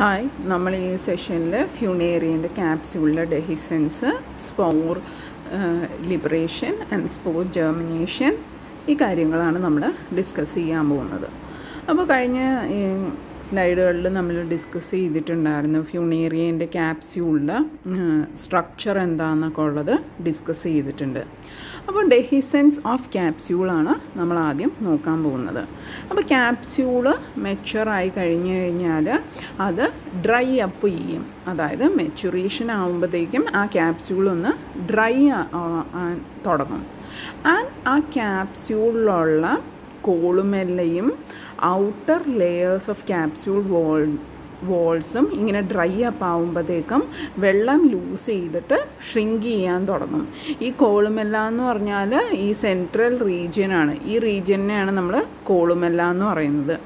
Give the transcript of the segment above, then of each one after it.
Hi. നമ്മൾ ഈ സെഷനിൽ ഫ്യൂണേറിയന്റെ ക്യാപ്സ്യൂളിലെ dehiscence spore liberation and spore germination ഈ കാര്യങ്ങളാണ് നമ്മൾ ഡിസ്കസ് ചെയ്യാൻ പോകുന്നത്. അപ്പോൾ കഴിഞ്ഞ സ്ലൈഡുകളിൽ നമ്മൾ ഡിസ്കസ് ചെയ്തിട്ടുണ്ടായിരുന്നു ഫ്യൂണേറിയന്റെ ക്യാപ്സ്യൂളിന്റെ സ്ട്രക്ചർ എന്താണെന്നൊക്കെ ഉള്ളത് ഡിസ്കസ് ചെയ്തിട്ടുണ്ട്. അപ്പോൾ ഡെഹിസെൻസ് ഓഫ് ക്യാപ്സ്യൂളാണ് നമ്മൾ ആദ്യം നോക്കാൻ പോകുന്നത്. അപ്പോൾ ക്യാപ്സ്യൂൾ മെച്ചുറായി കഴിഞ്ഞു കഴിഞ്ഞാൽ അത് ഡ്രൈ അപ്പ് ചെയ്യും. അതായത് മെച്ചുറേഷൻ ആകുമ്പോഴത്തേക്കും ആ ക്യാപ്സ്യൂളൊന്ന് ഡ്രൈ തുടങ്ങും. ആൻഡ് ആ ക്യാപ്സ്യൂളിലുള്ള കോളുമെല്ലയും outer layers of capsule wall വോൾസും ഇങ്ങനെ ഡ്രൈ അപ്പ് ആകുമ്പോഴത്തേക്കും വെള്ളം ലൂസ് ചെയ്തിട്ട് ഷ്രിങ്ക് ചെയ്യാൻ തുടങ്ങും. ഈ കോളുമെല്ല എന്ന് പറഞ്ഞാൽ ഈ സെൻട്രൽ റീജിയനാണ് ഈ റീജിയനെയാണ് നമ്മൾ കോളുമെല്ല എന്ന് പറയുന്നത്.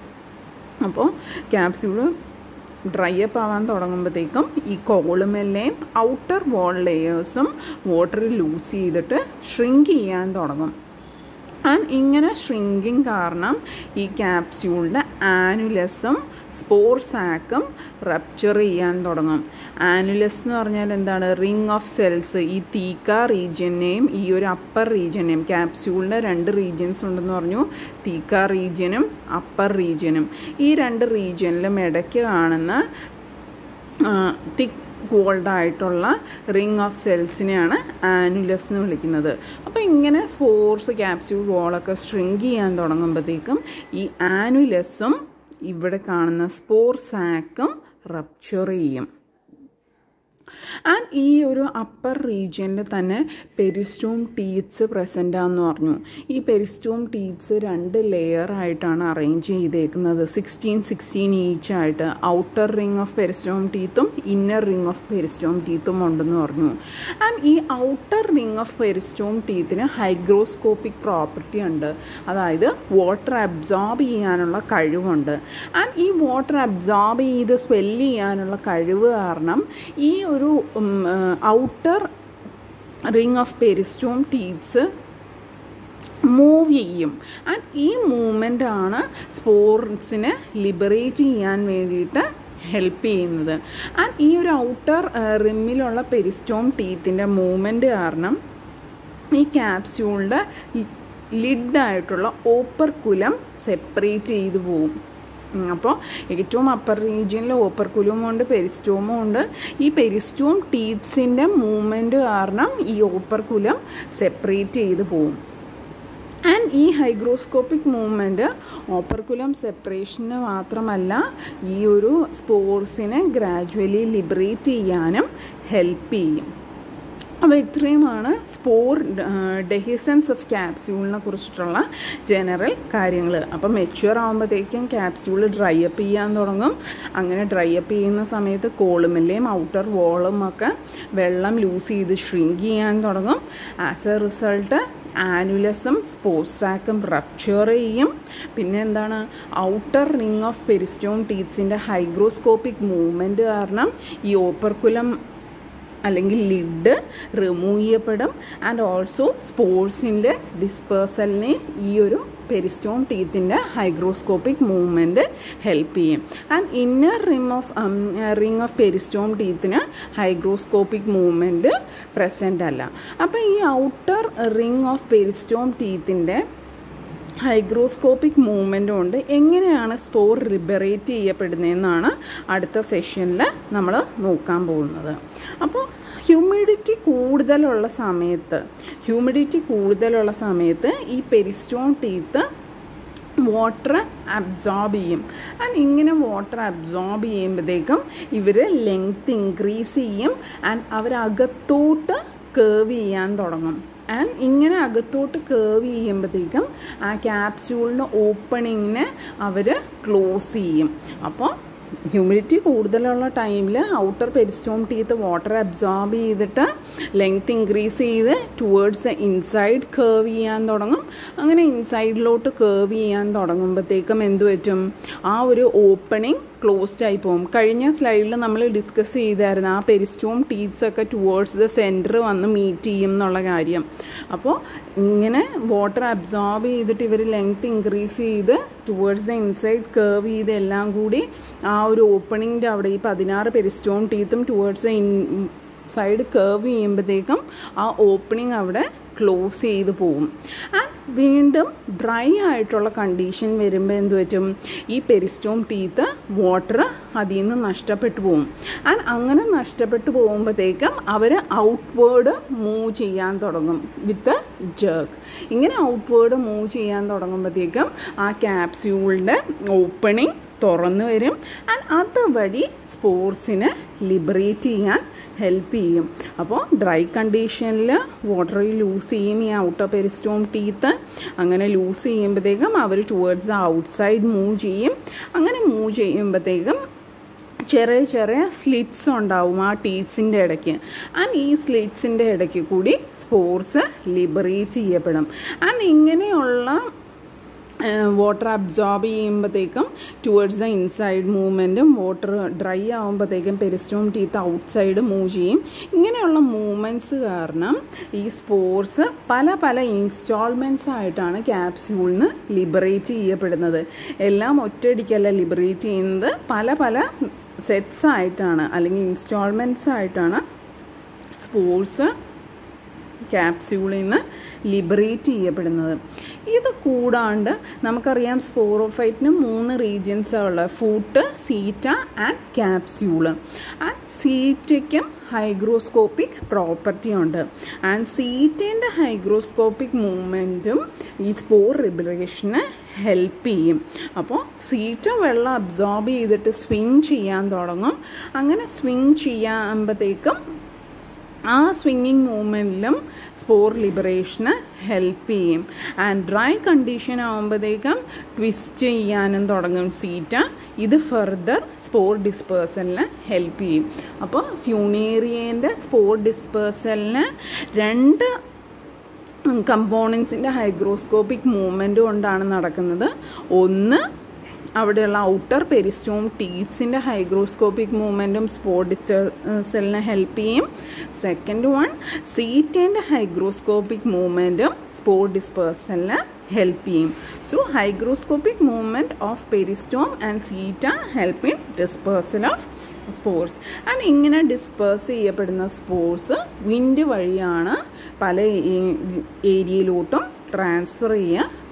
അപ്പോൾ ക്യാപ്സ്യൂൾ ഡ്രൈ അപ്പ് ആവാൻ തുടങ്ങുമ്പോഴത്തേക്കും ഈ കോളുമെല്ലയും ഔട്ടർ വോൾ ലെയേഴ്സും വാട്ടർ ലൂസ് ചെയ്തിട്ട് ഷ്രിങ്ക് ചെയ്യാൻ തുടങ്ങും. ആൻഡ് ഇങ്ങനെ ഷ്രിങ്കിങ് കാരണം ഈ ക്യാപ്സ്യൂളിന്റെ ആനുലസും സ്പോർ സാക്കും റപ്ചർ ചെയ്യാൻ തുടങ്ങും. ആനുലസ് എന്ന് പറഞ്ഞാൽ എന്താണ്? റിംഗ് ഓഫ് സെൽസ് ഈ തീക്ക റീജിയനെയും ഈ ഒരു അപ്പർ റീജിയനെയും ക്യാപ്സ്യൂളിന്റെ രണ്ട് റീജിയൻസ് ഉണ്ടെന്ന് പറഞ്ഞു. തീക്ക റീജിയനും അപ്പർ റീജിയനും ഈ രണ്ട് റീജിയനിലും ഇടയ്ക്ക് കാണുന്ന തിക് ഗോൾഡ് ആയിട്ടുള്ള റിംഗ് ഓഫ് സെൽസിനെയാണ് ആനുലസ് എന്ന് വിളിക്കുന്നത്. അപ്പോൾ ഇങ്ങനെ സ്പോർട്സ് ക്യാപ്സ്യൂൾ വോളൊക്കെ ഷ്രിങ്ക് ചെയ്യാൻ തുടങ്ങുമ്പോഴത്തേക്കും ഈ ആനുലസും ഇവിടെ കാണുന്ന സ്പോർ സാക്കും റപ്ചർ ചെയ്യും. ആൻഡ് ഈ ഒരു അപ്പർ റീജിയനിൽ തന്നെ പെരിസ്റ്റോം ടീത്ത്സ് പ്രസന്റ് ആണെന്ന് പറഞ്ഞു. ഈ പെരിസ്റ്റോം ടീത്ത്സ് രണ്ട് ലെയർ ആയിട്ടാണ് അറേഞ്ച് ചെയ്തേക്കുന്നത്. സിക്സ്റ്റീൻ സിക്സ്റ്റീൻ ഈച്ച് ആയിട്ട്. ഔട്ടർ റിംഗ് ഓഫ് പെരിസ്റ്റോം ടീത്തും ഇന്നർ റിംഗ് ഓഫ് പെരിസ്റ്റോം ടീത്തും ഉണ്ടെന്ന് പറഞ്ഞു. ആൻഡ് ഈ ഔട്ടർ റിംഗ് ഓഫ് പെരിസ്റ്റോം ടീത്തിന് ഹൈഗ്രോസ്കോപ്പിക് പ്രോപ്പർട്ടി ഉണ്ട്. അതായത് വാട്ടർ അബ്സോർബ് ചെയ്യാനുള്ള കഴിവുണ്ട്. ആൻഡ് ഈ വാട്ടർ അബ്സോർബ് ചെയ്ത് സ്വെല്ല് ചെയ്യാനുള്ള കഴിവ് കാരണം ഈ ഒരു outer ring of peristome teeths move ചെയ്യും. ആൻഡ് ഈ മൂവ്മെന്റ് ആണ് സ്പോർട്സിനെ ലിബറേറ്റ് ചെയ്യാൻ വേണ്ടിയിട്ട് ഹെൽപ്പ് ചെയ്യുന്നത്. ആൻഡ് ഈ ഒരു ഔട്ടർ റിമ്മിലുള്ള പെരിസ്റ്റോം ടീത്തിന്റെ മൂവ്മെന്റ് കാരണം ഈ ക്യാപ്സ്യൂളിന്റെ ലിഡായിട്ടുള്ള ഓപ്പർക്കുലം സെപ്പറേറ്റ് ചെയ്തു പോകും. അപ്പോൾ ഏറ്റവും അപ്പർ റീജിയനിൽ ഓപ്പർ കുലുമുണ്ട് പെരിസ്റ്റോമും ഉണ്ട് ഈ പെരിസ്റ്റോം ടീത്സിന്റെ മൂവ്മെന്റ് കാരണം ഈ ഓപ്പർ കുലം സെപ്പറേറ്റ് ചെയ്ത് പോവും. ആൻഡ് ഈ ഹൈഗ്രോസ്കോപ്പിക് മൂവ്മെന്റ് ഓപ്പർക്കുലം സെപ്പറേഷന് മാത്രമല്ല ഈ ഒരു സ്പോർട്സിനെ ഗ്രാജുവലി ലിബറേറ്റ് ചെയ്യാനും ഹെൽപ്പ് ചെയ്യും. അപ്പോൾ ഇത്രയുമാണ് സ്പോർ ഡെഹിസൻസ് ഓഫ് ക്യാപ്സ്യൂളിനെ കുറിച്ചിട്ടുള്ള ജനറൽ കാര്യങ്ങൾ അപ്പം മെച്യൂർ ആകുമ്പോഴത്തേക്കും ക്യാപ്സ്യൂൾ ഡ്രൈ അപ്പ് ചെയ്യാൻ തുടങ്ങും. അങ്ങനെ ഡ്രൈ അപ്പ് ചെയ്യുന്ന സമയത്ത് കോളുമില്ലയും ഔട്ടർ വോളും ഒക്കെ വെള്ളം ലൂസ് ചെയ്ത് ഷ്രിങ്ക് ചെയ്യാൻ തുടങ്ങും. ആസ് എ റിസൾട്ട് ആനുലസും സ്പോസാക്കും റപ്ചർ ചെയ്യും. പിന്നെ എന്താണ്? ഔട്ടർ റിംഗ് ഓഫ് പെരിസ്റ്റോൺ ടീത്സിന്റെ ഹൈഗ്രോസ്കോപ്പിക് മൂവ്മെന്റ് കാരണം ഈ ഓപ്പർക്കുലം അല്ലെങ്കിൽ ലിഡ് റിമൂവ് ചെയ്യപ്പെടും. ആൻഡ് ഓൾസോ സ്പോർട്സിന്റെ ഡിസ്പേഴ്സലിനെ ഈ ഒരു പെരിസ്റ്റോം ടീത്തിന്റെ ഹൈഗ്രോസ്കോപ്പിക് മൂവ്മെന്റ് ഹെൽപ്പ് ചെയ്യും. And inner rim of ring of peristome ടീത്തിന് hygroscopic movement present അല്ല. അപ്പോൾ ഈ ഔട്ടർ റിംഗ് ഓഫ് പെരിസ്റ്റോം ടീത്തിന്റെ ഹൈഗ്രോസ്കോപ്പിക് മൂവ്മെന്റും ഉണ്ട് എങ്ങനെയാണ് സ്പോർ റിബറേറ്റ് ചെയ്യപ്പെടുന്നതെന്നാണ് അടുത്ത സെഷനിൽ നമ്മൾ നോക്കാൻ പോകുന്നത്. അപ്പോൾ ഹ്യൂമിഡിറ്റി കൂടുതലുള്ള സമയത്ത് ഹ്യൂമിഡിറ്റി കൂടുതലുള്ള സമയത്ത് ഈ പെരിസ്റ്റോൺ ടീത്ത് വാട്ടർ അബ്സോർബ് ചെയ്യും. ആൻഡ് ഇങ്ങനെ വാട്ടർ അബ്സോർബ് ചെയ്യുമ്പോഴത്തേക്കും ഇവർ ലെങ്ത് ഇൻക്രീസ് ചെയ്യും. ആൻഡ് അവരകത്തോട്ട് കേവ് ചെയ്യാൻ തുടങ്ങും. ആൻഡ് ഇങ്ങനെ അകത്തോട്ട് കേവ് ചെയ്യുമ്പോഴത്തേക്കും ആ ക്യാപ്സ്യൂളിന്റെ ഓപ്പണിങ്ങിനെ അവർ ക്ലോസ് ചെയ്യും. അപ്പോൾ ഹ്യൂമിഡിറ്റി കൂടുതലുള്ള ടൈമിൽ outer peristome teeth water absorb ചെയ്തിട്ട് ലെങ്ത് ഇൻക്രീസ് ചെയ്ത് ടുവേർഡ്സ് ദ ഇൻസൈഡ് കേർവ് ചെയ്യാൻ തുടങ്ങും. അങ്ങനെ ഇൻസൈഡിലോട്ട് കേർവ് ചെയ്യാൻ തുടങ്ങുമ്പോഴത്തേക്കും എന്ത് പറ്റും? ആ ഒരു ഓപ്പണിങ് ക്ലോസ്ഡ് ആയി പോകും. കഴിഞ്ഞ സ്ലൈഡിൽ നമ്മൾ ഡിസ്കസ് ചെയ്തായിരുന്നു ആ പെരിസ്റ്റോം ടീത്ത്സ് ഒക്കെ ദ സെന്റർ വന്ന് മീറ്റ് ചെയ്യും എന്നുള്ള കാര്യം. അപ്പോൾ ഇങ്ങനെ വാട്ടർ അബ്സോർബ് ചെയ്തിട്ട് ഇവർ ലെങ്ത് ഇൻക്രീസ് ചെയ്ത് ടുവേർഡ്സ് ദ ഇൻസൈഡ് കേർവ് ചെയ്ത് എല്ലാം കൂടി ആ ഒരു ഓപ്പണിങ്ങിന്റെ അവിടെ ഈ പതിനാറ് പെരിസ്റ്റോൺ ടീത്തും towards the inside curve ചെയ്യുമ്പോഴത്തേക്കും ആ ഓപ്പണിംഗ് അവിടെ ക്ലോസ് ചെയ്ത് പോവും. ആൻഡ് വീണ്ടും ഡ്രൈ ആയിട്ടുള്ള കണ്ടീഷൻ വരുമ്പോൾ എന്ത് പറ്റും? ഈ പെരിസ്റ്റോം ടീത്ത് വാട്ടർ അതിൽ നിന്ന് നഷ്ടപ്പെട്ടു പോകും ആൻഡ് അങ്ങനെ നഷ്ടപ്പെട്ടു പോകുമ്പോഴത്തേക്കും അവർ ഔട്ട്വേർഡ് മൂവ് ചെയ്യാൻ തുടങ്ങും വിത്ത് ജേക്ക് ഇങ്ങനെ ഔട്ട്വേർഡ് മൂവ് ചെയ്യാൻ തുടങ്ങുമ്പോഴത്തേക്കും ആ ക്യാപ്സ്യൂളിന്റെ ഓപ്പണിംഗ് തുറന്നു വരും. ആൻഡ് അതുവഴി സ്പോർട്സിനെ ലിബറേറ്റ് ചെയ്യാൻ ഹെൽപ്പ് ചെയ്യും. അപ്പോൾ ഡ്രൈ കണ്ടീഷനിൽ വാട്ടർ ലൂസ് ചെയ്യും ഈ ഔട്ടർ പെരിസ്റ്റോം ടീത്ത് അങ്ങനെ ലൂസ് ചെയ്യുമ്പോഴത്തേക്കും അവർ ടുവേർഡ്സ് ദ ഔട്ട്സൈഡ് മൂവ് ചെയ്യും. അങ്ങനെ മൂവ് ചെയ്യുമ്പോഴത്തേക്കും ചെറിയ ചെറിയ സ്ലിറ്റ്സ് ഉണ്ടാവും ആ ടീത്സിന്റെ ഇടയ്ക്ക്. ആൻഡ് ഈ സ്ലിറ്റ്സിന്റെ ഇടയ്ക്ക് കൂടി സ്പോർട്സ് ലിബറേറ്റ് ചെയ്യപ്പെടും. ആൻഡ് ഇങ്ങനെയുള്ള വാട്ടർ അബ്സോർബ് ചെയ്യുമ്പോഴത്തേക്കും ടുവേർഡ്സ് ദ ഇൻസൈഡ് മൂവ്മെന്റും വാട്ടർ ഡ്രൈ ആകുമ്പോഴത്തേക്കും പെരിസ്റ്റോം ടീത്ത് ഔട്ട്സൈഡ് മൂവ് ചെയ്യും. ഇങ്ങനെയുള്ള മൂവ്മെന്റ്സ് കാരണം ഈ സ്പോർട്സ് പല പല ഇൻസ്റ്റാൾമെന്റ്സ് ആയിട്ടാണ് ക്യാപ്സ്യൂളിൽ നിന്ന് ലിബറേറ്റ് ചെയ്യപ്പെടുന്നത്. എല്ലാം ഒറ്റയടിക്കല്ല ലിബറേറ്റ് ചെയ്യുന്നത്. പല പല സെറ്റ്സ് ആയിട്ടാണ് അല്ലെങ്കിൽ ഇൻസ്റ്റാൾമെന്റ്സ് ആയിട്ടാണ് സ്പോർട്സ് ക്യാപ്സ്യൂളിൽ നിന്ന് ലിബറേറ്റ് ചെയ്യപ്പെടുന്നത്. ഇത് കൂടാണ്ട് നമുക്കറിയാം സ്പോറോഫൈറ്റിന് മൂന്ന് റീജിയൻസാണ് ഉള്ളത് foot seta and capsule and സീറ്റയ്ക്കും hygroscopic property ഉണ്ട്. ആൻഡ് സീറ്റേന്റെ ഹൈഗ്രോസ്കോപ്പിക് മൂവ്മെന്റും ഈ സ്പോർ റിബറേഷന് ഹെൽപ്പ് ചെയ്യും. അപ്പോൾ സീറ്റ വെള്ളം അബ്സോർബ് ചെയ്തിട്ട് സ്വിങ് ചെയ്യാൻ തുടങ്ങും. അങ്ങനെ സ്വിങ് ചെയ്യാകുമ്പോഴത്തേക്കും ആ സ്വിങ്ങിങ് മൂവ്മെന്റിലും സ്പോർ ലിബറേഷന് ഹെൽപ്പ് ചെയ്യും. ആൻഡ് ഡ്രൈ കണ്ടീഷൻ ആകുമ്പോഴത്തേക്കും ട്വിസ്റ്റ് ചെയ്യാനും തുടങ്ങും സീറ്റ ഇത് ഫെർദർ സ്പോർ ഡിസ്പേഴ്സലിന് ഹെൽപ്പ് ചെയ്യും. അപ്പോൾ ഫ്യൂണേറിയേന്റെ സ്പോർ ഡിസ്പേഴ്സലിന് രണ്ട് കമ്പോണൻസിന്റെ ഹൈഗ്രോസ്കോപ്പിക് മൂവ്മെന്റ് കൊണ്ടാണ് നടക്കുന്നത്. ഒന്ന് അവിടെയുള്ള ഔട്ടർ പെരിസ്റ്റോം ടീത്സിന്റെ ഹൈഗ്രോസ്കോപ്പിക് മൂവ്മെന്റും സ്പോട്ട് സെല്ലിനെ ഹെൽപ്പ് ചെയ്യും. സെക്കൻഡ് വൺ സീറ്റേന്റെ ഹൈഗ്രോസ്കോപ്പിക് മൂവ്മെന്റും സ്പോട്ട് ഡിസ്പേഴ്സലിന് ഹെൽപ്പ് ചെയ്യും. So hygroscopic movement of peristome and seta help in dispersal of spores. And ഇങ്ങനെ ഡിസ്പേഴ്സ് ചെയ്യപ്പെടുന്ന സ്പോർട്സ് വിൻഡ് വഴിയാണ് പല ഏരിയയിലോട്ടും ട്രാൻസ്ഫർ ചെയ്യപ്പെടുന്നത്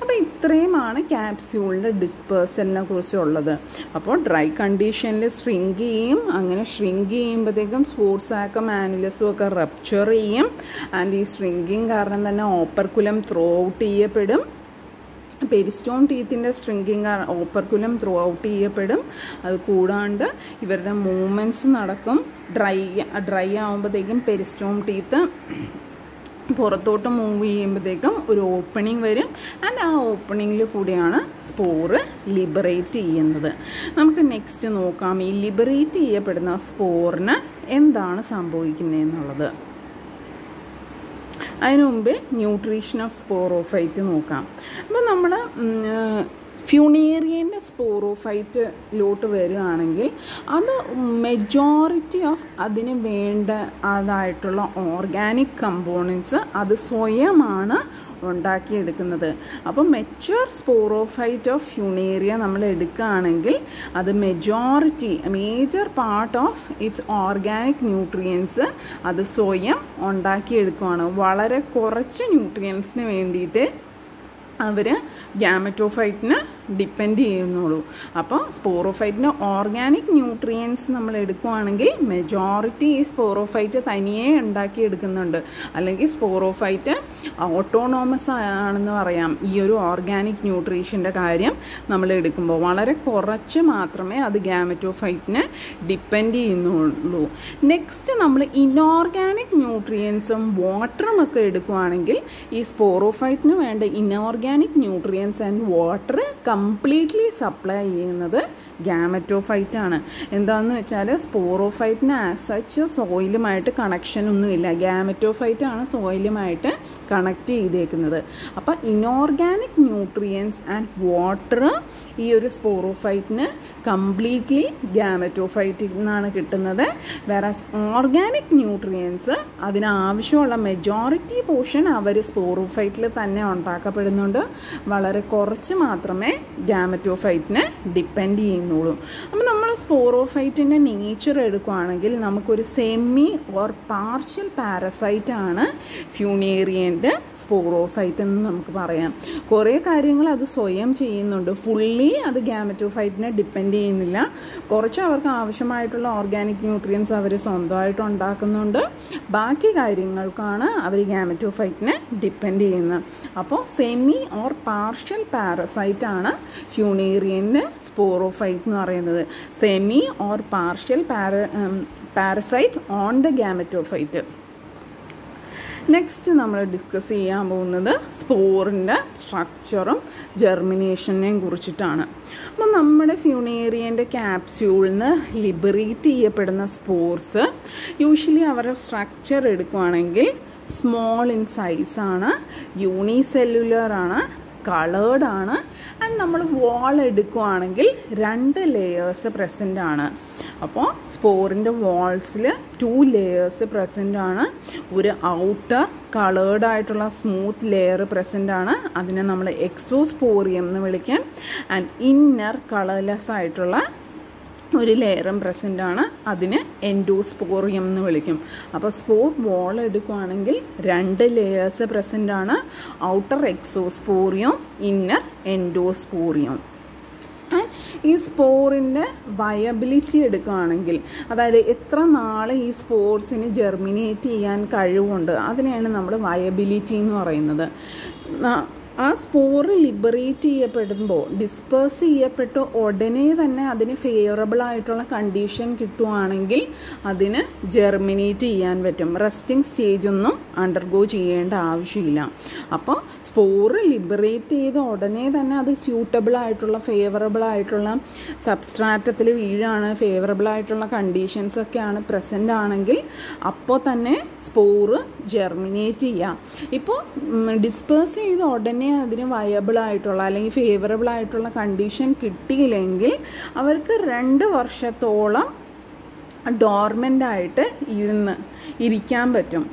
അപ്പോൾ ഇത്രയുമാണ് ക്യാപ്സ്യൂളിന്റെ ഡിസ്പേഴ്സലിനെ കുറിച്ചുള്ളത്. അപ്പോൾ ഡ്രൈ കണ്ടീഷനിൽ ഷ്രിങ്ക് ചെയ്യും. അങ്ങനെ ഷ്രിങ്ക് ചെയ്യുമ്പോഴത്തേക്കും സ്പോർട്സ് ആക്കും ആനുലസും ഒക്കെ റപ്ചർ ചെയ്യും. ആൻഡ് ഈ ഷ്രിങ്കിങ് കാരണം തന്നെ ഓപ്പർക്കുലം ത്രോ ഔട്ട് ചെയ്യപ്പെടും. പെരിസ്റ്റോൺ ടീത്തിന്റെ സ്ട്രിങ്കിങ് ഓപ്പർക്കുലം ത്രൂ ഔട്ട് ചെയ്യപ്പെടും. അത് കൂടാണ്ട് ഇവരുടെ മൂവ്മെന്റ്സ് നടക്കും. ഡ്രൈ ഡ്രൈ ആകുമ്പോഴത്തേക്കും പെരിസ്റ്റോൺ ടീത്ത് പുറത്തോട്ട് മൂവ് ചെയ്യുമ്പോഴത്തേക്കും ഒരു ഓപ്പണിംഗ് വരും. ആൻഡ് ആ ഓപ്പണിങ്ങിൽ കൂടിയാണ് സ്പോറ് ലിബറേറ്റ് ചെയ്യുന്നത്. നമുക്ക് നെക്സ്റ്റ് നോക്കാം. ഈ ലിബറേറ്റ് ചെയ്യപ്പെടുന്ന സ്പോറിന് എന്താണ് സംഭവിക്കുന്നതെന്നുള്ളത്. അതിനു മുമ്പേ ന്യൂട്രീഷൻ ഓഫ് സ്പോറോഫൈറ്റ് നോക്കാം. അപ്പോൾ നമ്മൾ ഫ്യൂണേറിയന്റെ സ്പോറോഫൈറ്റിലോട്ട് വരികയാണെങ്കിൽ അത് മെജോറിറ്റി ഓഫ് അതിന് വേണ്ട അതായിട്ടുള്ള ഓർഗാനിക് കമ്പോണൻസ് അത് സ്വയമാണ് ഉണ്ടാക്കിയെടുക്കുന്നത്. അപ്പോൾ മെച്ചുവർ സ്പോറോഫൈറ്റ് ഓഫ് ഫ്യൂണേറിയ നമ്മൾ എടുക്കുകയാണെങ്കിൽ അത് majority major part of its organic nutrients അത് സ്വയം ഉണ്ടാക്കിയെടുക്കുകയാണ്. വളരെ കുറച്ച് ന്യൂട്രിയൻസിന് വേണ്ടിയിട്ട് അവർ ഗ്യാമറ്റോഫൈറ്റിന് ഡിപ്പെൻഡ് ചെയ്യുന്നുള്ളൂ. അപ്പോൾ സ്പോറോഫൈറ്റിന്റെ ഓർഗാനിക് ന്യൂട്രിയൻസ് നമ്മൾ എടുക്കുവാണെങ്കിൽ മെജോറിറ്റി ഈ സ്പോറോഫൈറ്റ് തനിയെ ഉണ്ടാക്കി എടുക്കുന്നുണ്ട്. അല്ലെങ്കിൽ സ്പോറോഫൈറ്റ് ഓട്ടോണോമസ് ആണെന്ന് പറയാം. ഈ ഒരു ഓർഗാനിക് ന്യൂട്രീഷന്റെ കാര്യം നമ്മൾ എടുക്കുമ്പോൾ വളരെ കുറച്ച് മാത്രമേ അത് ഗ്യാമറ്റോഫൈറ്റിനെ ഡിപ്പെൻഡ് ചെയ്യുന്നുള്ളൂ. നെക്സ്റ്റ് നമ്മൾ ഇനോർഗാനിക് ന്യൂട്രിയൻസും വാട്ടറും ഒക്കെ എടുക്കുവാണെങ്കിൽ ഈ സ്പോറോഫൈറ്റിന് വേണ്ട inorganic nutrients and water completely supply ചെയ്യുന്നത് ഗ്യാമറ്റോഫൈറ്റ് ആണ് എന്താണെന്ന് വെച്ചാൽ സ്പോറോഫൈറ്റിന് ആസ് സച്ച് സോയിലുമായിട്ട് കണക്ഷൻ ഒന്നുമില്ല ഗ്യാമറ്റോഫൈറ്റ് ആണ് സോയിലുമായിട്ട് കണക്ട് ചെയ്തേക്കുന്നത്. അപ്പോൾ ഇനോർഗാനിക് ന്യൂട്രിയൻസ് ആൻഡ് വാട്ടർ ഈ ഒരു സ്പോറോഫൈറ്റിന് കംപ്ലീറ്റ്ലി ഗ്യാമറ്റോഫൈറ്റിൽ നിന്നാണ് കിട്ടുന്നത്. വേറെ ഓർഗാനിക് ന്യൂട്രിയൻസ് അതിനാവശ്യമുള്ള മെജോറിറ്റി പോർഷൻ അവർ സ്പോറോഫൈറ്റിൽ തന്നെ ഉണ്ടാക്കപ്പെടുന്നുണ്ട്. വളരെ കുറച്ച് മാത്രമേ ഗാമറ്റോഫൈറ്റിനെ ഡിപ്പെൻഡ് ചെയ്യുന്നുള്ളൂ. അപ്പം നമ്മൾ സ്പോറോഫൈറ്റിന്റെ നേച്ചർ എടുക്കുകയാണെങ്കിൽ നമുക്കൊരു സെമി ഓർ പാർഷ്യൽ പാരസൈറ്റ് ആണ് ഫ്യൂണേറിയന്റെ സ്പോറോഫൈറ്റ് എന്ന് നമുക്ക് പറയാം. കുറേ കാര്യങ്ങൾ അത് സ്വയം ചെയ്യുന്നുണ്ട്. ഫുള്ളി അത് ഗാമറ്റോഫൈറ്റിനെ ഡിപ്പെൻഡ് ചെയ്യുന്നില്ല. കുറച്ച് അവർക്ക് ആവശ്യമായിട്ടുള്ള ഓർഗാനിക് ന്യൂട്രിയൻസ് അവർ സ്വന്തമായിട്ട് ഉണ്ടാക്കുന്നുണ്ട്. ബാക്കി കാര്യങ്ങൾക്കാണ് അവർ ഗാമറ്റോഫൈറ്റിനെ ഡിപ്പെൻഡ് ചെയ്യുന്നത്. അപ്പോൾ സെമി ഓർ പാർഷ്യൽ പാരസൈറ്റ് ആണ് ഫ്യൂണേറിയന്റെ സ്പോറോഫൈറ്റ് എന്ന് പറയുന്നത്. Semi or partial para parasite on the gametophyte next നമ്മൾ ഡിസ്കസ് ചെയ്യാൻ പോകുന്നത് സ്പോറിന്റെ സ്ട്രക്ചറും ജെർമിനേഷനെയും കുറിച്ചിട്ടാണ്. അപ്പോൾ നമ്മുടെ ഫ്യൂണേറിയന്റെ ക്യാപ്സ്യൂളിൽ നിന്ന് ലിബറേറ്റ് ചെയ്യപ്പെടുന്ന സ്പോർസ് യൂഷ്വലി അവരുടെ സ്ട്രക്ചർ എടുക്കുകയാണെങ്കിൽ സ്മോൾ ഇൻ സൈസാണ് യൂണിസെല്ലുലർ ആണ് കളേർഡ് ആണ്. ആൻഡ് നമ്മൾ വാൾ എടുക്കുകയാണെങ്കിൽ രണ്ട് ലെയേഴ്സ് പ്രസന്റ് ആണ്. അപ്പോൾ സ്പോറിന്റെ വാൾസിൽ ടു ലെയേഴ്സ് പ്രസന്റ് ആണ്. ഒരു ഔട്ടർ കളേർഡ് ആയിട്ടുള്ള സ്മൂത്ത് ലെയർ പ്രസന്റ് ആണ്. അതിനെ നമ്മൾ എക്സോസ്പോറിയം എന്ന് വിളിക്കാം. ആൻഡ് ഇന്നർ കളർലെസ് ആയിട്ടുള്ള ഒരു ലെയറും പ്രസന്റ് ആണ് അതിന് എൻഡോസ്പോറിയം എന്ന് വിളിക്കും. അപ്പോൾ സ്പോർ വോൾ എടുക്കുകയാണെങ്കിൽ രണ്ട് ലെയേഴ്സ് പ്രസന്റ് ആണ് ഔട്ടർ എക്സോസ്പോറിയം ഇന്നർ എൻഡോസ്പോറിയം. ഈ സ്പോറിന്റെ വയബിലിറ്റി എടുക്കുകയാണെങ്കിൽ അതായത് എത്ര നാൾ ഈ സ്പോർട്സിന് ജെർമിനേറ്റ് ചെയ്യാൻ കഴിവുണ്ട് അതിനെയാണ് നമ്മൾ വയബിലിറ്റി എന്ന് പറയുന്നത്. ആ സ്പോറ് ലിബറേറ്റ് ചെയ്യപ്പെടുമ്പോൾ ഡിസ്പേഴ്സ് ചെയ്യപ്പെട്ട് ഉടനെ തന്നെ അതിന് ഫേവറബിൾ ആയിട്ടുള്ള കണ്ടീഷൻ കിട്ടുവാണെങ്കിൽ അതിന് ജെർമിനേറ്റ് ചെയ്യാൻ പറ്റും. റെസ്റ്റിംഗ് സ്റ്റേജ് ഒന്നും അണ്ടർഗോ ചെയ്യേണ്ട ആവശ്യമില്ല. അപ്പോൾ സ്പോറ് ലിബറേറ്റ് ചെയ്ത ഉടനെ തന്നെ അത് സ്യൂട്ടബിൾ ആയിട്ടുള്ള ഫേവറബിൾ ആയിട്ടുള്ള സബ്സ്ട്രാറ്റത്തിൽ വീഴാണ് ഫേവറബിൾ ആയിട്ടുള്ള കണ്ടീഷൻസ് ഒക്കെയാണ് പ്രസന്റ് ആണെങ്കിൽ അപ്പോൾ തന്നെ സ്പോറ് ജെർമിനേറ്റ് ചെയ്യാം. ഇപ്പോൾ ഡിസ്പേഴ്സ് ചെയ്ത ഉടനെ അതിന് വയബിളായിട്ടുള്ള അല്ലെങ്കിൽ ഫേവറബിൾ ആയിട്ടുള്ള കണ്ടീഷൻ കിട്ടിയില്ലെങ്കിൽ അവർക്ക് രണ്ട് വർഷത്തോളം ഡോർമെന്റായിട്ട് ഇരുന്ന് ഇരിക്കാൻ പറ്റും.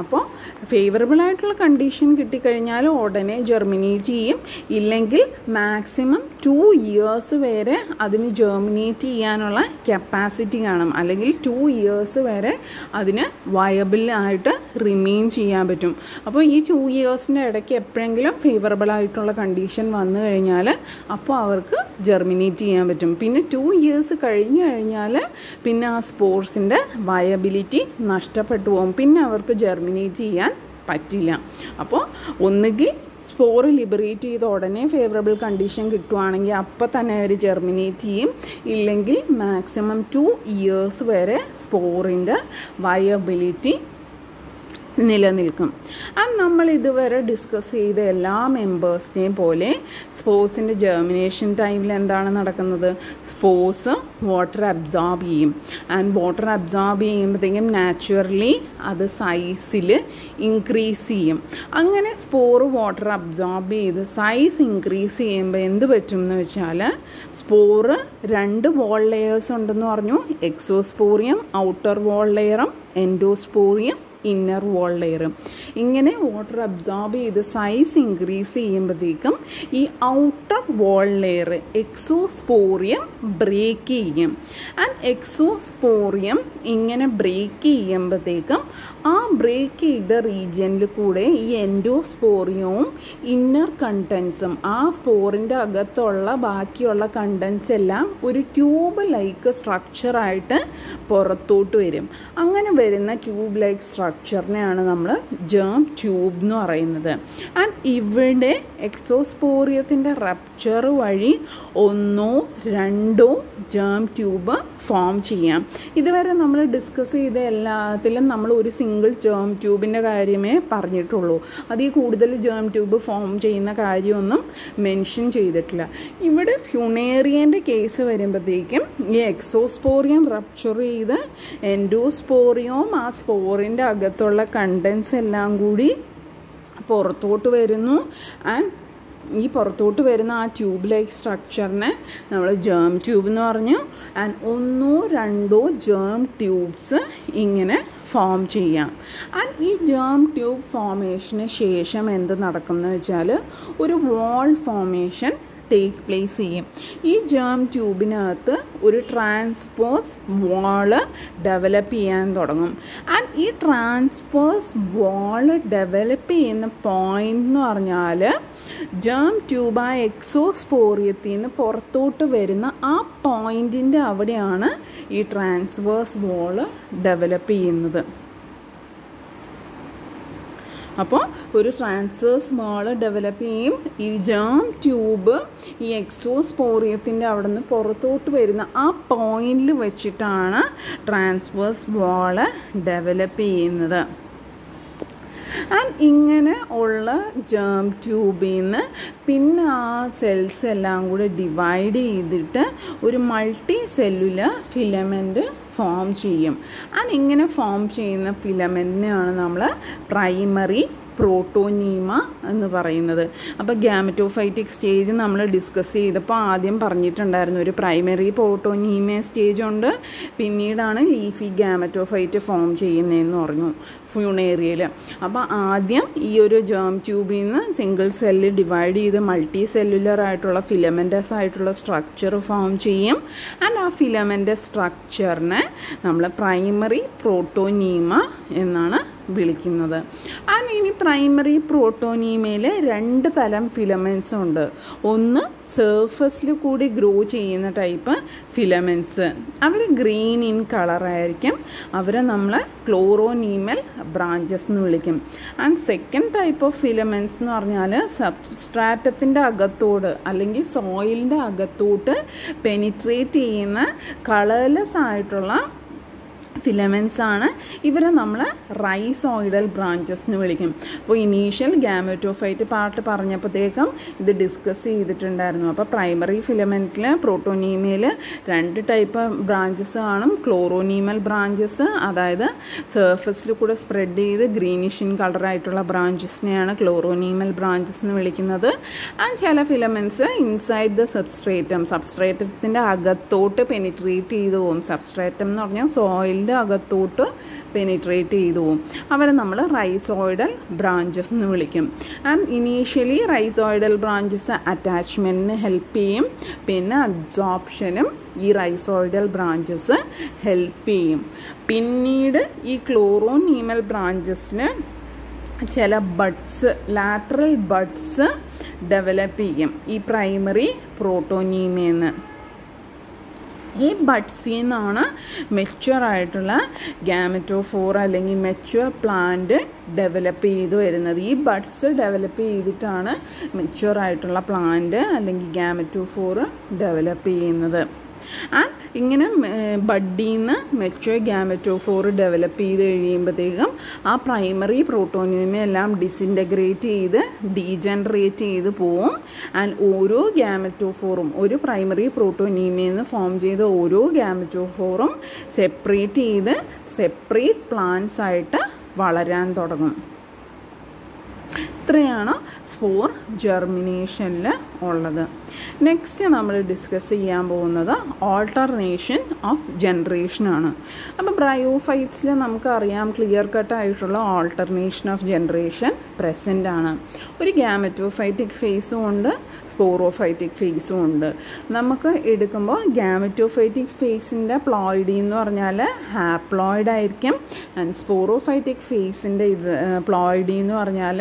അപ്പോൾ ഫേവറബിൾ ആയിട്ടുള്ള കണ്ടീഷൻ കിട്ടിക്കഴിഞ്ഞാൽ ഉടനെ ജെർമിനേറ്റ് ചെയ്യും. ഇല്ലെങ്കിൽ മാക്സിമം ടു ഇയേഴ്സ് വരെ അതിന് ജെർമിനേറ്റ് ചെയ്യാനുള്ള കപ്പാസിറ്റി കാണും. അല്ലെങ്കിൽ ടു ഇയേഴ്സ് വരെ അതിന് വയബിൾ ആയിട്ട് റിമെയിൻ ചെയ്യാൻ പറ്റും. അപ്പോൾ ഈ ടു ഇയേഴ്സിന്റെ ഇടയ്ക്ക് എപ്പോഴെങ്കിലും ഫേവറബിൾ ആയിട്ടുള്ള കണ്ടീഷൻ വന്നു കഴിഞ്ഞാൽ അപ്പോൾ അവർക്ക് ജെർമിനേറ്റ് ചെയ്യാൻ പറ്റും. പിന്നെ ടു ഇയേഴ്സ് കഴിഞ്ഞു കഴിഞ്ഞാൽ പിന്നെ ആ സ്പോർട്സിന്റെ വയബിലിറ്റി നഷ്ടപ്പെട്ടു പോകും. പിന്നെ അവർക്ക് ജെർമിനേറ്റ് ചെയ്യാൻ പറ്റില്ല. അപ്പോൾ ഒന്നുകിൽ സ്പോറ് ലിബറേറ്റ് ചെയ്ത ഉടനെ ഫേവറബിൾ കണ്ടീഷൻ കിട്ടുവാണെങ്കിൽ അപ്പം തന്നെ അവർ ജെർമിനേറ്റ് ചെയ്യും. ഇല്ലെങ്കിൽ മാക്സിമം ടു ഇയേഴ്സ് വരെ സ്പോറിന്റെ വയബിലിറ്റി നിലനിൽക്കും. അത് നമ്മൾ ഇതുവരെ ഡിസ്കസ് ചെയ്ത എല്ലാ മെമ്പേഴ്സിനെയും പോലെ സ്പോർട്സിന്റെ ജെർമിനേഷൻ ടൈമിൽ എന്താണ് നടക്കുന്നത്? സ്പോർട്സ് വാട്ടർ അബ്സോർബ് ചെയ്യും. ആൻഡ് വാട്ടർ അബ്സോർബ് ചെയ്യുമ്പോഴത്തേക്കും നാച്ചുറലി അത് സൈസിൽ ഇൻക്രീസ് ചെയ്യും. അങ്ങനെ സ്പോർ വാട്ടർ അബ്സോർബ് ചെയ്ത് സൈസ് ഇൻക്രീസ് ചെയ്യുമ്പോൾ എന്ത് പറ്റും എന്ന് വെച്ചാൽ സ്പോറ് രണ്ട് വോൾ ലെയേഴ്സ് ഉണ്ടെന്ന് പറഞ്ഞു. എക്സോസ്പോറിയം ഔട്ടർ വോൾ ലെയറും എൻഡോസ്പോറിയം ഇന്നർ വോൾ ലെയർ ഇങ്ങനെ വാട്ടർ അബ്സോർബ് ചെയ്ത് സൈസ് ഇൻക്രീസ് ചെയ്യുമ്പോഴത്തേക്കും ഈ outer wall layer exosporium break ചെയ്യും. ആൻഡ് എക്സോസ്പോറിയം ഇങ്ങനെ ബ്രേക്ക് ചെയ്യുമ്പോഴത്തേക്കും ആ ബ്രേക്ക് ചെയ്ത റീജിയനിൽ കൂടെ ഈ എൻഡോസ്പോറിയവും ഇന്നർ കണ്ടൻസും ആ സ്പോറിന്റെ അകത്തുള്ള ബാക്കിയുള്ള കണ്ടൻസ് എല്ലാം ഒരു ട്യൂബ് ലൈക്ക് സ്ട്രക്ചറായിട്ട് പുറത്തോട്ട് വരും. അങ്ങനെ വരുന്ന ട്യൂബ് ലൈക്ക് സ്ട്രക്ചറിനെയാണ് നമ്മൾ ജേം ട്യൂബ് എന്ന് പറയുന്നത്. ആൻഡ് ഇവിടെ എക്സോസ്പോറിയത്തിന്റെ റപ്ചർ വഴി ഒന്നോ രണ്ടോ ജേം ട്യൂബ് ഫോം ചെയ്യാം. ഇതുവരെ നമ്മൾ ഡിസ്കസ് ചെയ്ത എല്ലാത്തിലും നമ്മൾ ഒരു സിംഗിൾ ജേം ട്യൂബിന്റെ കാര്യമേ പറഞ്ഞിട്ടുള്ളൂ. അതിൽ കൂടുതൽ ജേം ട്യൂബ് ഫോം ചെയ്യുന്ന കാര്യമൊന്നും മെൻഷൻ ചെയ്തിട്ടില്ല. ഇവിടെ ഫ്യൂണേറിയന്റെ കേസ് വരുമ്പോഴത്തേക്കും ഈ എക്സോസ്പോറിയം റപ്ചർ ചെയ്ത് എൻഡോസ്പോറിയവും ആ സ്പോറിന്റെ അകത്തുള്ള കണ്ടൻസ് എല്ലാം കൂടി പുറത്തോട്ട് വരുന്നു. ആൻഡ് ഈ പുറത്തോട്ട് വരുന്ന ആ ട്യൂബ് ലൈക്ക് സ്ട്രക്ചറിനെ നമ്മൾ ജേം ട്യൂബ് എന്ന് പറഞ്ഞു. ആൻഡ് ഒന്നോ രണ്ടോ ജേം ട്യൂബ്സ് ഇങ്ങനെ ഫോം ചെയ്യാം. ആൻഡ് ഈ ജേം ട്യൂബ് ഫോമേഷന് ശേഷം എന്ത് നടക്കും എന്ന് വെച്ചാൽ ഒരു വാൾ ഫോമേഷൻ ടേക്ക് പ്ലേസ് ചെയ്യും. ഈ ജേം ട്യൂബിനകത്ത് ഒരു ട്രാൻസ്പോസ് വാൾ ഡെവലപ്പ് ചെയ്യാൻ തുടങ്ങും. ആൻഡ് ഈ ട്രാൻസ്പോസ് വാൾ ഡെവലപ്പ് ചെയ്യുന്ന പോയിന്റ് എന്ന് പറഞ്ഞാൽ ജേം ട്യൂബ് ആ എക്സോസ്പോറിയത്തിൽ നിന്ന് പുറത്തോട്ട് വരുന്ന ആ പോയിന്റിന്റെ അവിടെയാണ് ഈ ട്രാൻസ്വേഴ്സ് വാൾ ഡെവലപ്പ് ചെയ്യുന്നത്. അപ്പോൾ ഒരു ട്രാൻസ്വേഴ്സ് മോൾ ഡെവലപ്പ് ചെയ്യും. ഈ ജാം ട്യൂബ് ഈ എക്സോസ്പോറിയത്തിന്റെ അവിടെ നിന്ന് പുറത്തോട്ട് വരുന്ന ആ പോയിന്റിൽ വെച്ചിട്ടാണ് ട്രാൻസ്വേഴ്സ് വാൾ ഡെവലപ്പ് ചെയ്യുന്നത്. ആൻഡ് ഇങ്ങനെ ഉള്ള ജേം ട്യൂബിൽ നിന്ന് പിന്നെ ആ സെൽസ് എല്ലാം കൂടെ ഡിവൈഡ് ചെയ്തിട്ട് ഒരു മൾട്ടി സെല്ലുലർ ഫിലമെന്റ് ഫോം ചെയ്യും. ആൻഡ് ഇങ്ങനെ ഫോം ചെയ്യുന്ന ഫിലമെന്റിനെയാണ് നമ്മൾ പ്രൈമറി പ്രോട്ടോനീമ എന്ന് പറയുന്നത്. അപ്പോൾ ഗ്യാമറ്റോഫൈറ്റിക് സ്റ്റേജ് നമ്മൾ ഡിസ്കസ് ചെയ്തപ്പോൾ ആദ്യം പറഞ്ഞിട്ടുണ്ടായിരുന്നു ഒരു പ്രൈമറി പ്രോട്ടോനീമ സ്റ്റേജ് ഉണ്ട്. പിന്നീടാണ് ലീഫി ഗ്യാമറ്റോഫൈറ്റ് ഫോം ചെയ്യുന്നതെന്ന് പറഞ്ഞു. ഫ്യൂണേറിയയിൽ അപ്പോൾ ആദ്യം ഈ ഒരു ജേം ട്യൂബിൽ നിന്ന് സിംഗിൾ സെല്ല് ഡിവൈഡ് ചെയ്ത് മൾട്ടി സെല്ലുലർ ആയിട്ടുള്ള ഫിലമെന്റസ് ആയിട്ടുള്ള സ്ട്രക്ചർ ഫോം ചെയ്യും. ആൻഡ് ആ ഫിലമെന്റ് സ്ട്രക്ചറിനെ നമ്മൾ പ്രൈമറി പ്രോട്ടോനീമ എന്നാണ് വിളിക്കുന്നത്. ആൻഡ് ഇനി പ്രൈമറി പ്രോട്ടോനീമയിൽ രണ്ട് തരം ഫിലമെൻസ് ഉണ്ട്. ഒന്ന് സർഫസിൽ കൂടി ഗ്രോ ചെയ്യുന്ന ടൈപ്പ് ഫിലമെന്റ്സ് അവർ ഗ്രീൻ ഇൻ കളറായിരിക്കും അവരെ നമ്മൾ ക്ലോറോനീമൽ ബ്രാഞ്ചസ് എന്ന് വിളിക്കും. And second type of filaments എന്ന് പറഞ്ഞാൽ സബ്സ്ട്രാറ്റത്തിന്റെ അകത്തോട് അല്ലെങ്കിൽ സോയിലിന്റെ അകത്തോട്ട് പെനിട്രേറ്റ് ചെയ്യുന്ന കളർലെസ് ആയിട്ടുള്ള ഫിലമെൻസ് ആണ്. ഇവരെ നമ്മൾ റൈസോയിഡൽ ബ്രാഞ്ചസ് എന്ന് വിളിക്കും. അപ്പോൾ ഇനീഷ്യൽ ഗാമറ്റോഫൈറ്റ് പാർട്ട് പറഞ്ഞപ്പോഴത്തേക്കും ഇത് ഡിസ്കസ് ചെയ്തിട്ടുണ്ടായിരുന്നു. അപ്പോൾ പ്രൈമറി ഫിലമെന്റിൽ പ്രോട്ടോനീമയിൽ രണ്ട് ടൈപ്പ് ബ്രാഞ്ചസ് കാണും. ക്ലോറോനീമൽ ബ്രാഞ്ചസ് അതായത് സർഫസിൽ കൂടെ സ്പ്രെഡ് ചെയ്ത് ഗ്രീനിഷിൻ കളറായിട്ടുള്ള ബ്രാഞ്ചസിനെയാണ് ക്ലോറോനീമൽ ബ്രാഞ്ചസ് എന്ന് വിളിക്കുന്നത്. ആൻഡ് ചില ഫിലമെന്റ്സ് ഇൻസൈഡ് ദ സബ്സ്ട്രേറ്റം സബ്സ്ട്രേറ്റത്തിന്റെ അകത്തോട്ട് പെനിട്രേറ്റ് ചെയ്തു പോകും. സബ്സ്ട്രേറ്റം എന്ന് പറഞ്ഞാൽ സോയിൽ അതിന്റെ അകത്തോട്ട് പെനിട്രേറ്റ് ചെയ്തു അവരെ നമ്മൾ റൈസോയിഡൽ ബ്രാഞ്ചസ് എന്ന് വിളിക്കും. ആൻഡ് ഇനീഷ്യലി റൈസോയിഡൽ ബ്രാഞ്ചസ് അറ്റാച്ച്മെന്റിന് ഹെൽപ്പ് ചെയ്യും. പിന്നെ അബ്സോപ്ഷനും ഈ റൈസോയിഡൽ ബ്രാഞ്ചസ് ഹെൽപ്പ് ചെയ്യും. പിന്നീട് ഈ ക്ലോറോനീമൽ ബ്രാഞ്ചസിന് ചില ബഡ്സ് ലാറ്ററൽ ബഡ്സ് ഡെവലപ്പ് ചെയ്യും. ഈ പ്രൈമറി പ്രോട്ടോനീമയെന്ന് ഈ ബഡ്സിൽ നിന്നാണ് മെച്വർ ആയിട്ടുള്ള ഗാമറ്റോഫോർ അല്ലെങ്കിൽ മെച്വർ പ്ലാന്റ് ഡെവലപ്പ് ചെയ്ത് വരുന്നത്. ഈ ബഡ്സ് ഡെവലപ്പ് ചെയ്തിട്ടാണ് മെച്വർ ആയിട്ടുള്ള പ്ലാന്റ് അല്ലെങ്കിൽ ഗാമറ്റോഫോർ ഡെവലപ്പ് ചെയ്യുന്നത്. ആൻഡ് ഇങ്ങനെ ബഡ്ഡിന്ന് മെച്വർ ഗാമറ്റോഫോർ ഡെവലപ്പ് ചെയ്ത് കഴിയുമ്പോഴത്തേക്കും ആ പ്രൈമറി പ്രോട്ടോനിയമെ എല്ലാം ഡിസിന്റഗ്രേറ്റ് ചെയ്ത് ഡീജനറേറ്റ് ചെയ്ത് പോവും. ആൻഡ് ഓരോ ഗാമറ്റോഫോറും ഒരു പ്രൈമറി പ്രോട്ടോനീമയിൽ നിന്ന് ഫോം ചെയ്ത ഓരോ ഗാമറ്റോഫോറും സെപ്പറേറ്റ് ചെയ്ത് സെപ്പറേറ്റ് പ്ലാന്റ്സ് ആയിട്ട് വളരാൻ തുടങ്ങും. ഇത്രയാണ് സ്പോർ ജെർമിനേഷനിൽ ഉള്ളത്. നെക്സ്റ്റ് നമ്മൾ ഡിസ്കസ് ചെയ്യാൻ പോകുന്നത് ഓൾട്ടർനേഷൻ ഓഫ് ജനറേഷനാണ് അപ്പോൾ ബ്രയോഫൈറ്റ്സിൽ നമുക്കറിയാം ക്ലിയർ കട്ടായിട്ടുള്ള ഓൾട്ടർനേഷൻ ഓഫ് ജനറേഷൻ പ്രസന്റ് ആണ്. ഒരു ഗ്യാമറ്റോഫൈറ്റിക് ഫേസും ഉണ്ട്. സ്പോറോഫൈറ്റിക് ഫേസും ഉണ്ട്. നമുക്ക് എടുക്കുമ്പോൾ ഗാമറ്റോഫൈറ്റിക് ഫേസിന്റെ പ്ലോയിഡി എന്ന് പറഞ്ഞാൽ ഹാപ്ലോയിഡ് ആയിരിക്കും. ആൻഡ് സ്പോറോഫൈറ്റിക് ഫേസിന്റെ ഇത് പ്ലോയിഡി എന്ന് പറഞ്ഞാൽ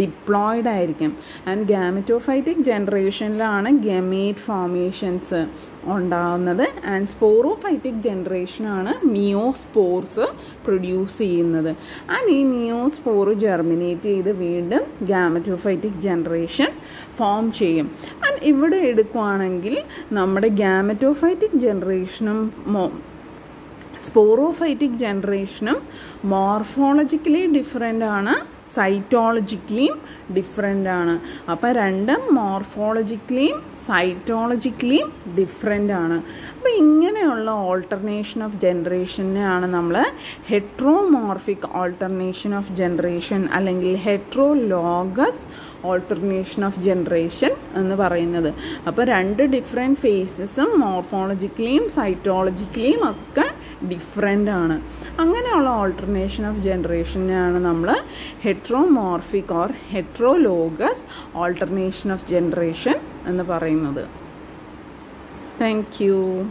ഡിപ്ലോയിഡ് ആയിരിക്കും. ആൻഡ് ഗാമറ്റോഫൈറ്റിക് ജനറേഷനിലാണ് ഗമേറ്റ് ഫോമേഷൻസ് ഉണ്ടാകുന്നത് ആൻഡ് സ്പോറോഫൈറ്റിക് ജനറേഷനാണ് മിയോസ്പോർസ് പ്രൊഡ്യൂസ് ചെയ്യുന്നത്. ആൻഡ് ഈ മിയോസ്പോർ ജെർമിനേറ്റ് ചെയ്ത് വീണ്ടും ഗാമറ്റോഫൈറ്റിക് ജനറേഷൻ ഫോം ചെയ്യും. ആൻഡ് ഇവിടെ എടുക്കുവാണെങ്കിൽ നമ്മുടെ ഗ്യാമറ്റോഫൈറ്റിക് ജനറേഷനും സ്പോറോഫൈറ്റിക് ജനറേഷനും മോർഫോളജിക്കലി ഡിഫറെന്റ് ആണ്. സൈറ്റോളജിക്കലിയും ഡിഫറെന്റ് ആണ്. അപ്പോൾ രണ്ടും മോർഫോളജിക്കലിയും സൈറ്റോളജിക്കലിയും ഡിഫറെന്റ് ആണ്. അപ്പോൾ ഇങ്ങനെയുള്ള ഓൾട്ടർനേഷൻ ഓഫ് ജനറേഷനെയാണ് നമ്മൾ ഹെട്രോമോർഫിക് ഓൾട്ടർനേഷൻ ഓഫ് ജനറേഷൻ അല്ലെങ്കിൽ ഹെട്രോലോഗസ് ഓൾട്ടർനേഷൻ ഓഫ് ജനറേഷൻ എന്ന് പറയുന്നത്. അപ്പോൾ രണ്ട് ഡിഫറെന്റ് ഫേസസും മോർഫോളജിക്കലിയും സൈറ്റോളജിക്കലിയും ഒക്കെ ഡിഫറെന്റ് ആണ്. അങ്ങനെയുള്ള ഓൾട്ടർനേഷൻ ഓഫ് ജനറേഷനെയാണ് നമ്മൾ heteromorphic or heterologous alternation of generation എന്ന് പറയുന്നത്. Thank you